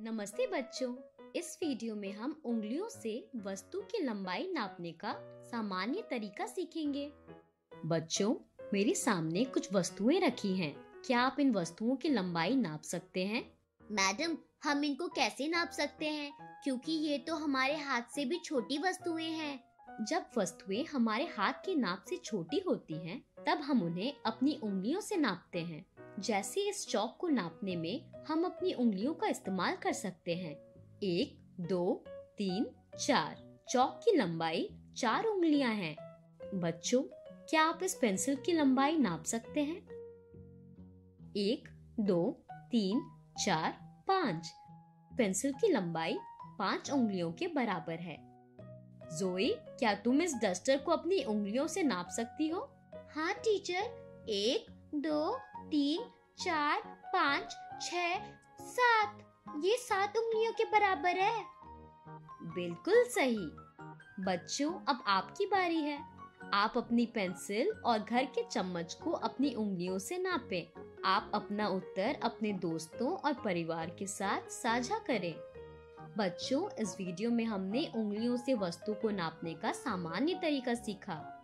नमस्ते बच्चों। इस वीडियो में हम उंगलियों से वस्तु की लंबाई नापने का सामान्य तरीका सीखेंगे। बच्चों मेरे सामने कुछ वस्तुएँ रखी हैं। क्या आप इन वस्तुओं की लंबाई नाप सकते हैं? मैडम हम इनको कैसे नाप सकते हैं? क्योंकि ये तो हमारे हाथ से भी छोटी वस्तुएँ हैं। जब वस्तुएँ हमारे हाथ के नाप से छोटी होती हैं, तब हम उन्हें अपनी उंगलियों से नापते हैं। जैसे इस चौक को नापने में हम अपनी उंगलियों का इस्तेमाल कर सकते हैं। एक, दो, तीन, चार। चौक की लंबाई चार उंगलियाँ हैं। बच्चों, क्या आप इस पेंसिल की लंबाई नाप सकते हैं? एक, दो, तीन, चार, पाँच। पेंसिल की लंबाई पाँच उंगलियों के बराबर है। जोई क्या तुम इस डस्टर को अपनी उंगलियों से नाप सकती हो? हाँ टीचर। एक, दो, तीन, चार, पाँच छ सात। ये सात उंगलियों के बराबर है। बिल्कुल सही। बच्चों, अब आपकी बारी है। आप अपनी पेंसिल और घर के चम्मच को अपनी उंगलियों से नापें। आप अपना उत्तर अपने दोस्तों और परिवार के साथ साझा करें। बच्चों, इस वीडियो में हमने उंगलियों से वस्तु को नापने का सामान्य तरीका सीखा।